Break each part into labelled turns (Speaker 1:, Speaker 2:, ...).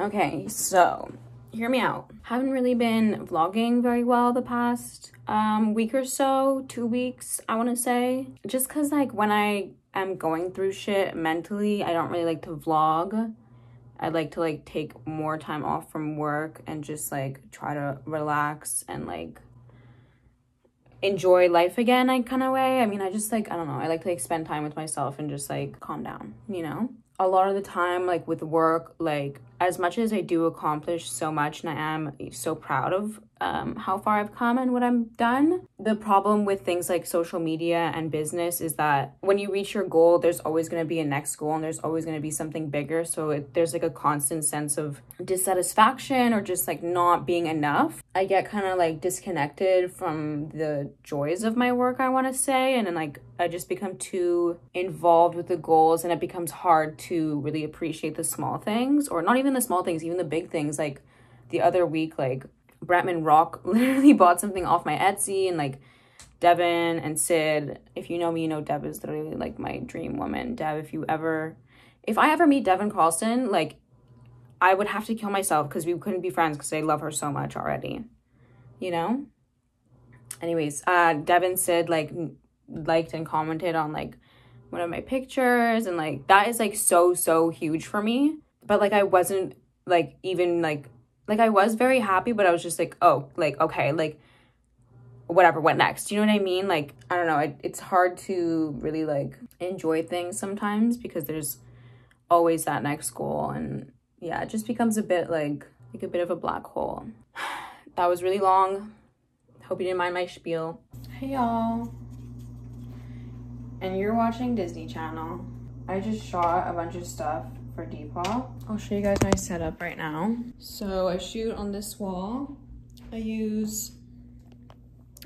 Speaker 1: Okay, so hear me out. Haven't really been vlogging very well the past um, week or so, two weeks, I want to say. Just because, like, when I am going through shit mentally, I don't really like to vlog. I like to, like, take more time off from work and just, like, try to relax and, like, enjoy life again, like, kind of way. I mean, I just, like, I don't know. I like to, like, spend time with myself and just, like, calm down, you know? A lot of the time, like, with work, like, as much as I do accomplish so much and I am so proud of um, how far I've come and what I've done. The problem with things like social media and business is that when you reach your goal, there's always going to be a next goal and there's always going to be something bigger. So it, there's like a constant sense of dissatisfaction or just like not being enough. I get kind of like disconnected from the joys of my work, I want to say. And then like I just become too involved with the goals and it becomes hard to really appreciate the small things or not even the small things, even the big things. Like the other week, like Bretman Rock literally bought something off my Etsy and like Devon and Sid. If you know me, you know Dev is literally like my dream woman. Dev, if you ever, if I ever meet Devon Carlson, like I would have to kill myself because we couldn't be friends because I love her so much already. You know? Anyways, uh, Devon Sid like liked and commented on like one of my pictures and like that is like so so huge for me. But like I wasn't like even like like I was very happy, but I was just like, oh, like, okay, like whatever went next. You know what I mean? Like, I don't know. It, it's hard to really like enjoy things sometimes because there's always that next goal. And yeah, it just becomes a bit like, like a bit of a black hole. that was really long. Hope you didn't mind my spiel. Hey y'all. And you're watching Disney Channel. I just shot a bunch of stuff for Depop. I'll show you guys my setup right now. So I shoot on this wall. I use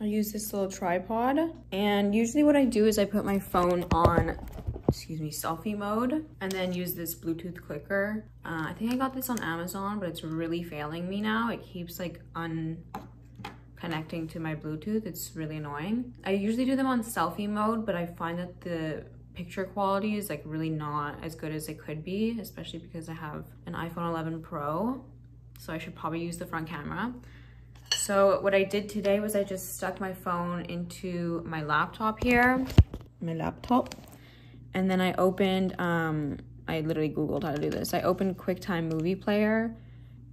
Speaker 1: I use this little tripod and usually what I do is I put my phone on excuse me selfie mode and then use this bluetooth clicker uh, i think i got this on amazon but it's really failing me now it keeps like unconnecting to my bluetooth it's really annoying i usually do them on selfie mode but i find that the picture quality is like really not as good as it could be, especially because I have an iPhone 11 Pro. So I should probably use the front camera. So what I did today was I just stuck my phone into my laptop here, my laptop. And then I opened, um, I literally Googled how to do this. I opened QuickTime Movie Player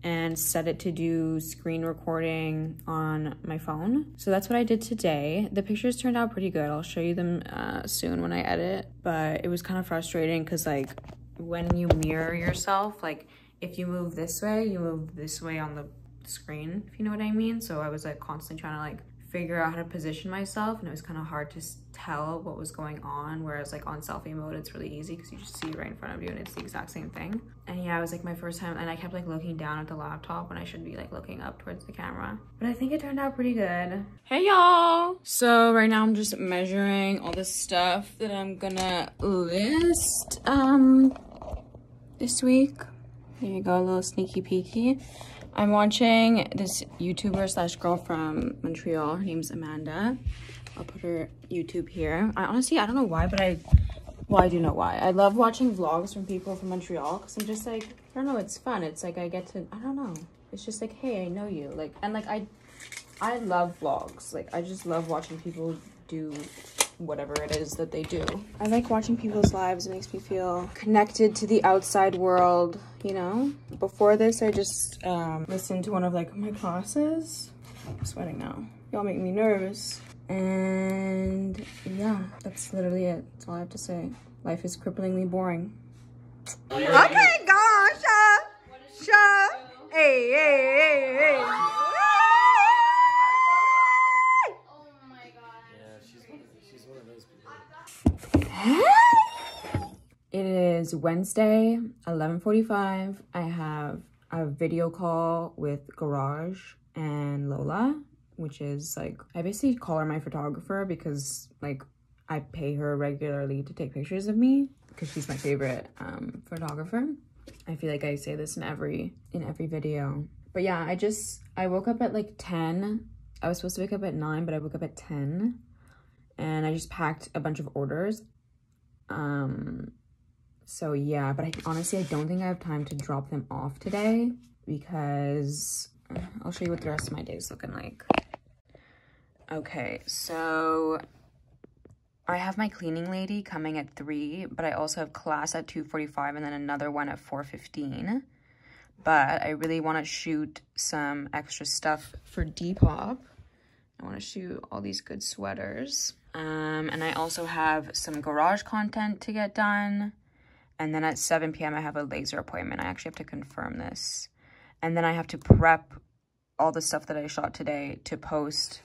Speaker 1: and set it to do screen recording on my phone. So that's what I did today. The pictures turned out pretty good. I'll show you them uh, soon when I edit, but it was kind of frustrating because like when you mirror yourself, like if you move this way, you move this way on the screen, if you know what I mean. So I was like constantly trying to like figure out how to position myself and it was kind of hard to tell what was going on whereas like on selfie mode it's really easy because you just see right in front of you and it's the exact same thing. And yeah it was like my first time and i kept like looking down at the laptop when i should be like looking up towards the camera. But i think it turned out pretty good. Hey y'all! So right now i'm just measuring all the stuff that i'm gonna list um this week. Here you go a little sneaky peeky I'm watching this YouTuber slash girl from Montreal. Her name's Amanda. I'll put her YouTube here. I honestly, I don't know why, but I, well, I do know why. I love watching vlogs from people from Montreal because I'm just like, I don't know, it's fun. It's like I get to, I don't know. It's just like, hey, I know you. Like, and like, I, I love vlogs. Like, I just love watching people do whatever it is that they do. I like watching people's lives. It makes me feel connected to the outside world, you know? Before this, I just um, listened to one of like my classes. I'm sweating now. Y'all make me nervous. And yeah, that's literally it. That's all I have to say. Life is cripplingly boring.
Speaker 2: Okay, go on, Sha. Sha. Hey, hey, hey, hey.
Speaker 1: It is Wednesday, 11.45. I have a video call with Garage and Lola, which is like, I basically call her my photographer because like I pay her regularly to take pictures of me because she's my favorite um, photographer. I feel like I say this in every, in every video. But yeah, I just, I woke up at like 10. I was supposed to wake up at 9, but I woke up at 10 and I just packed a bunch of orders um So yeah, but I honestly, I don't think I have time to drop them off today because I'll show you what the rest of my day is looking like. Okay, so I have my cleaning lady coming at 3, but I also have class at 2.45 and then another one at 4.15. But I really want to shoot some extra stuff for Depop. I want to shoot all these good sweaters. Um, and I also have some garage content to get done. And then at 7 p.m. I have a laser appointment. I actually have to confirm this. And then I have to prep all the stuff that I shot today to post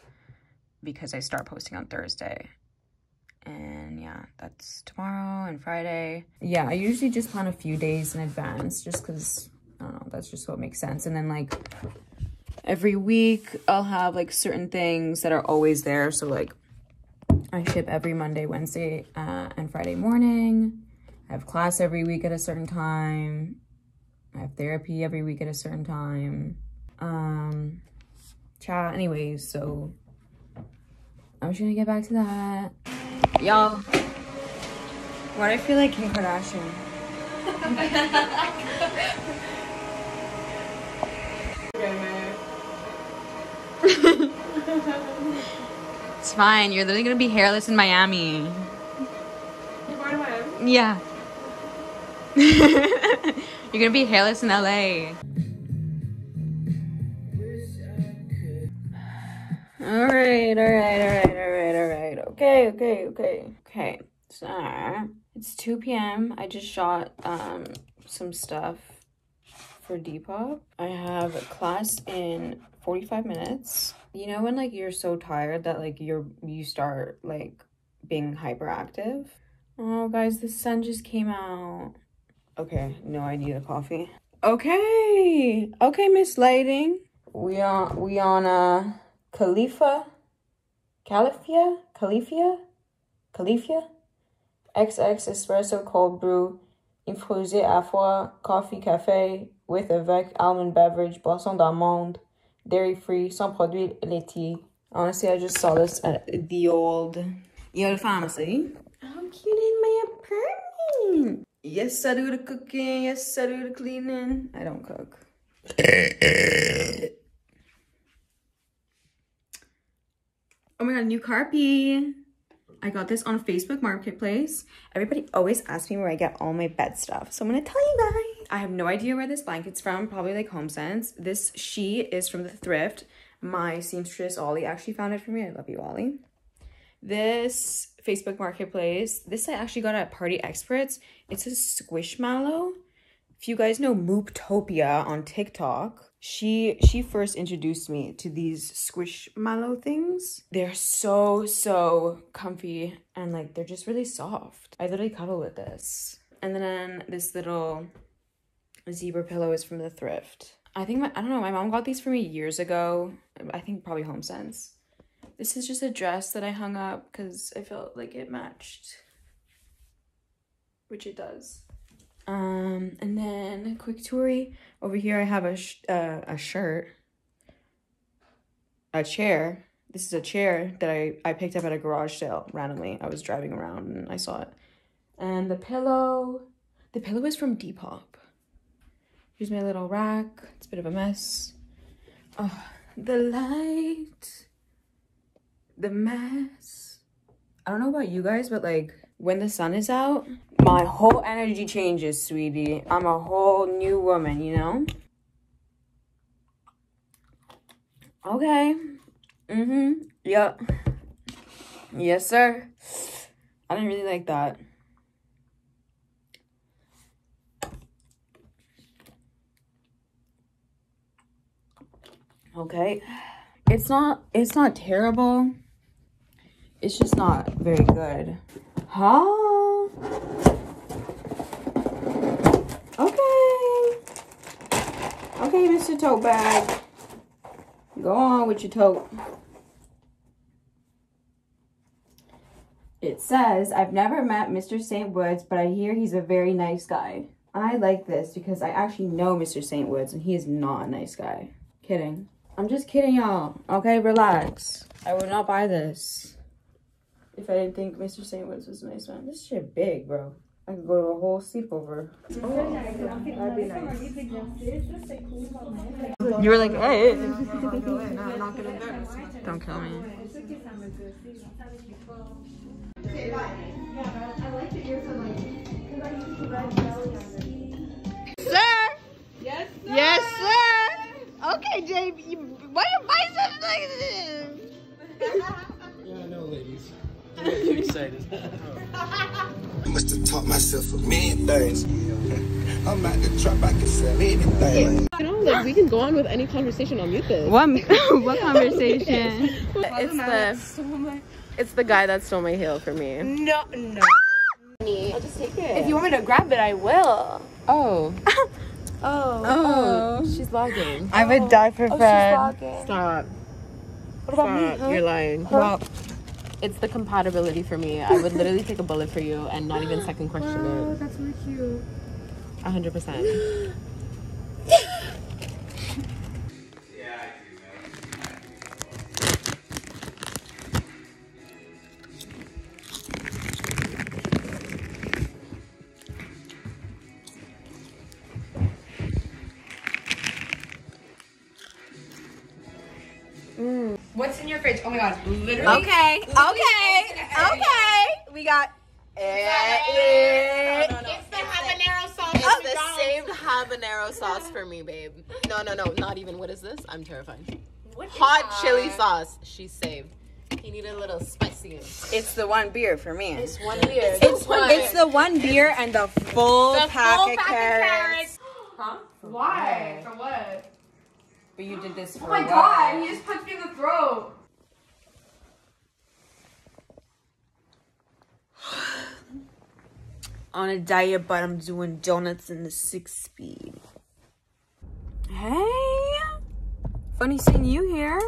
Speaker 1: because I start posting on Thursday. And yeah, that's tomorrow and Friday. Yeah, I usually just plan a few days in advance just because, I don't know, that's just what makes sense. And then like every week I'll have like certain things that are always there. So like I ship every Monday, Wednesday, uh, and Friday morning. I have class every week at a certain time. I have therapy every week at a certain time. Um, chat anyways, so I'm just gonna get back to that. Y'all, why do I feel like Kim Kardashian? it's fine. You're literally gonna be hairless in Miami. Yeah. You're gonna be hairless in LA. All right, all right, all right, all right, all right. Okay, okay, okay, okay. So it's 2 p.m. I just shot um some stuff for Depop. I have a class in 45 minutes. You know when like you're so tired that like you're you start like being hyperactive? Oh guys, the sun just came out. Okay, no, I need a coffee. Okay, okay, Miss Lighting. We on we on uh Khalifa, Califia, Califia, Califia, XX espresso cold brew, infusé à coffee café with avec almond beverage, boisson d'amande, dairy free, sans produits laitiers. Honestly, I just saw this at the old, the old pharmacy. How cute is my apartment? Yes, I do the cooking. Yes, I do the cleaning. I don't cook. Oh my god, new carpy. I got this on Facebook Marketplace. Everybody always asks me where I get all my bed stuff. So I'm gonna tell you guys. I have no idea where this blanket's from, probably like HomeSense. This sheet is from the thrift. My seamstress Ollie actually found it for me. I love you, Ollie. This Facebook Marketplace, this I actually got at Party Experts. It's a squishmallow. If you guys know Mooptopia on TikTok, she she first introduced me to these squishmallow things. They're so so comfy and like they're just really soft. I literally cuddle with this. And then this little zebra pillow is from the thrift. I think my I don't know, my mom got these for me years ago. I think probably HomeSense. This is just a dress that I hung up because I felt like it matched. Which it does. Um, and then a quick toury. Over here I have a, uh, a shirt. A chair. This is a chair that I, I picked up at a garage sale randomly. I was driving around and I saw it. And the pillow. The pillow is from Depop. Here's my little rack. It's a bit of a mess. Oh, the light the mess. I don't know about you guys, but like when the sun is out, my whole energy changes, sweetie. I'm a whole new woman, you know? Okay. Mm-hmm. Yep. Yes, sir. I didn't really like that. Okay. It's not it's not terrible it's just not very good. Huh? Okay. Okay, Mr. Tote Bag. Go on with your tote. It says, I've never met Mr. St. Woods, but I hear he's a very nice guy. I like this because I actually know Mr. St. Woods and he is not a nice guy. Kidding. I'm just kidding, y'all. Okay, relax. I would not buy this if I didn't think Mr. St. Woods was a nice man. This shit big, bro. I could go to a whole sleepover. You were like, hey. Don't kill me.
Speaker 3: Yeah, I know, ladies. I get too excited.
Speaker 4: Must have taught myself a million things. I'm at the trap, I can sell anything.
Speaker 5: You know, like we can go on with any conversation. I'll mute this.
Speaker 1: What, what conversation?
Speaker 5: It's the it's the guy that stole my heel for me.
Speaker 2: No, no.
Speaker 5: I'll just take it.
Speaker 2: If you want me to grab it, I will.
Speaker 5: oh
Speaker 2: oh,
Speaker 5: oh. oh she's logging.
Speaker 2: I would die for oh, Fred.
Speaker 5: Stop.
Speaker 2: What about Stop, me?
Speaker 5: Huh? You're lying. Huh?
Speaker 1: Well,
Speaker 5: it's the compatibility for me. I would literally take a bullet for you and not even second question wow, it.
Speaker 2: That's really cute.
Speaker 5: 100%. Mm.
Speaker 2: What's in your fridge? Oh my god, literally. Okay, literally okay, okay. We got it.
Speaker 5: It's the habanero sauce. It's oh, the same habanero sauce for me, babe. No, no, no, not even. What is this? I'm terrified. What Hot chili sauce. She's saved. You need a little spicy.
Speaker 1: It's the one beer for me. It's
Speaker 5: one beer.
Speaker 1: It's, it's one. It's the one beer and the full the pack, full of, pack of carrots. Huh?
Speaker 2: Why? For what?
Speaker 1: But you did this for
Speaker 2: Oh my god, he just punched me in the throat.
Speaker 1: on a diet, but I'm doing donuts in the six speed. Hey, funny seeing you here.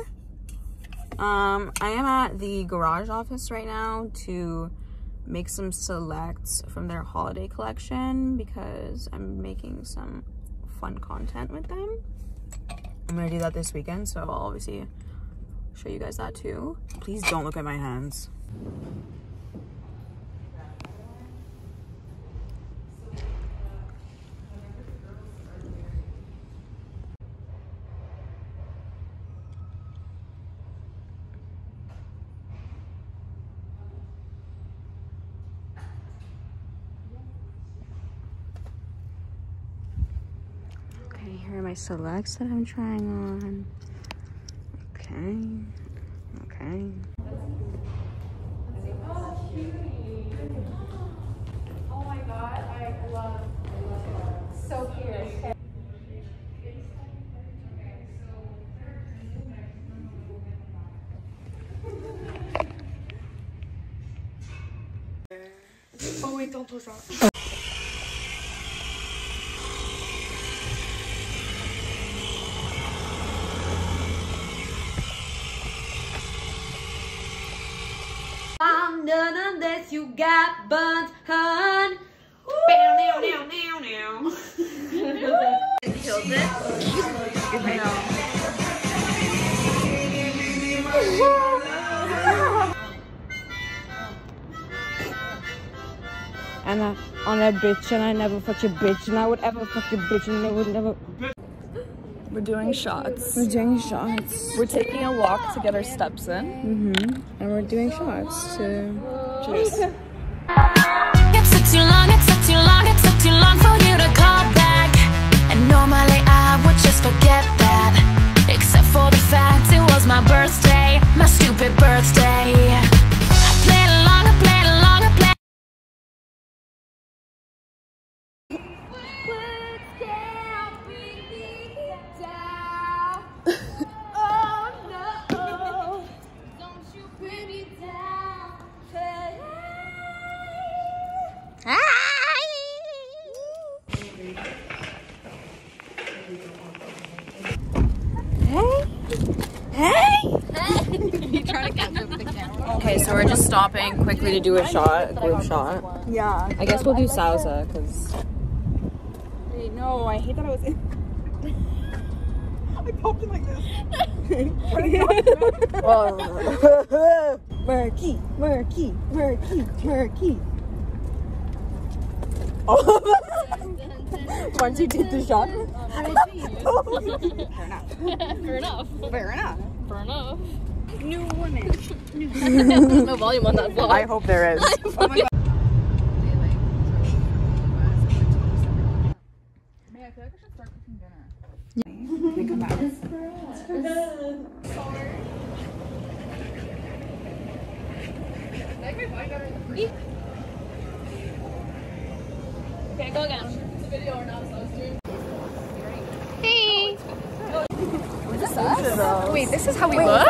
Speaker 1: Um, I am at the garage office right now to make some selects from their holiday collection because I'm making some fun content with them. I'm gonna do that this weekend, so I'll obviously show you guys that too. Please don't look at my hands. My selects that I'm trying on. Okay. Okay.
Speaker 2: Oh my god, I love, I love. So cute. Oh wait, don't push off. You got buns, hun.
Speaker 1: And I, on that bitch, and I never fuck your bitch, and I would ever fuck your bitch, and I would never.
Speaker 6: We're doing shots.
Speaker 1: We're doing shots.
Speaker 6: We're taking a walk to get our steps in. Mm-hmm.
Speaker 1: And we're doing shots to.
Speaker 6: Cheers.
Speaker 7: Too long for you to call back. And normally I would just forget that. Except for the fact it was my birthday, my stupid birthday.
Speaker 1: Stopping quickly to do a shot, a group shot.
Speaker 6: Yeah.
Speaker 1: I guess we'll do salsa, because.
Speaker 6: Wait, no, I hate that I was in. I popped it like this.
Speaker 1: Murky, murky, murky, murky.
Speaker 2: Once you take the shot.
Speaker 6: Fair enough.
Speaker 2: Fair enough.
Speaker 6: Fair enough.
Speaker 2: New woman.
Speaker 6: There's no volume on that vlog.
Speaker 2: I hope there is. Oh my god.
Speaker 6: Okay, go again.
Speaker 2: Wait, this is how we look?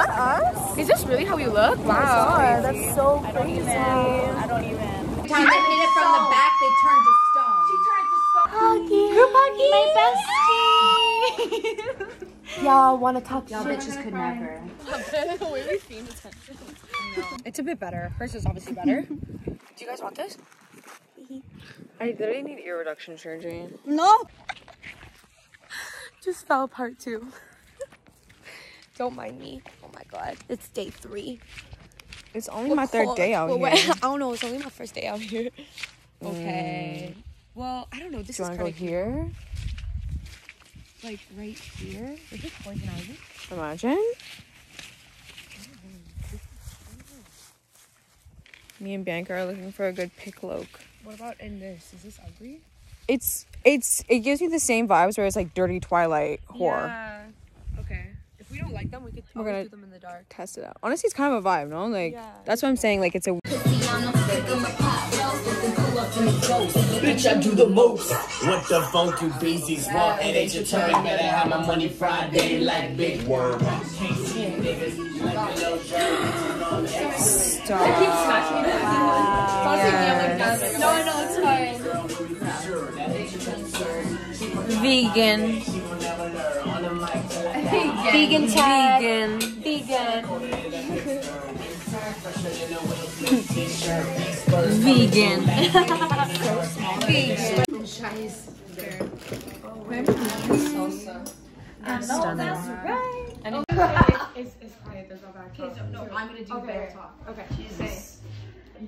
Speaker 6: Is this really how we look? Wow.
Speaker 2: that's so crazy.
Speaker 6: I don't even.
Speaker 8: time they hit it from the back, they turned to stone. She turned to stone.
Speaker 2: Y'all want to talk
Speaker 8: Y'all bitches could never.
Speaker 2: It's a bit better. Hers is obviously better. Do you guys want this?
Speaker 1: I literally need ear reduction surgery.
Speaker 2: No.
Speaker 1: Just fell apart too.
Speaker 2: Don't mind me. Oh my god. It's day three.
Speaker 1: It's only my third day out
Speaker 2: Well,
Speaker 1: here.
Speaker 2: I don't know. It's only my first day out here. Mm. Okay. Well, I don't know. This
Speaker 1: Do you
Speaker 2: is
Speaker 1: want to go here?
Speaker 2: like right here. Is this poison ivy?
Speaker 1: Imagine. Me and Bianca are looking for a good pick look.
Speaker 2: What about in this? Is this ugly?
Speaker 1: It's it's it gives me the same vibes where it's like dirty Twilight horror.
Speaker 2: Yeah. Okay. If we don't like them, we could
Speaker 1: We're gonna-
Speaker 2: do them in the dark.
Speaker 1: Test it out. Honestly, it's kind of a vibe, no? Like
Speaker 2: Yeah.
Speaker 1: that's what I'm saying. Like it's a
Speaker 9: Bitch, I do the most. What the funk you basics want? It ain't your turn. Better have my money Friday like Big Worm. Can't see niggas like a little
Speaker 6: No, no, it's fine.
Speaker 1: vegan.
Speaker 6: Vegan tag.
Speaker 1: Vegan.
Speaker 6: Vegan.
Speaker 1: Vegan.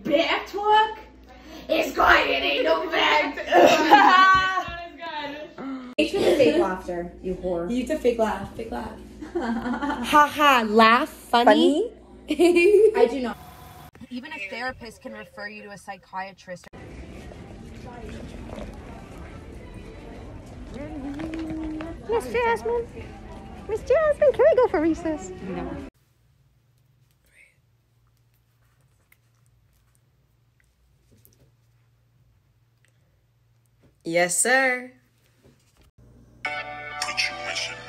Speaker 8: Back talk? It's quiet, ain't no back. Fake laughter, you whore.
Speaker 6: You have to fake laugh. Fake laugh.
Speaker 2: Ha ha. Laugh. Funny.
Speaker 8: I do not.
Speaker 2: Even a therapist can refer you to a psychiatrist.
Speaker 1: Miss Jasmine. Miss Jasmine, can we go for recess? No. Yes, sir. Put you mission.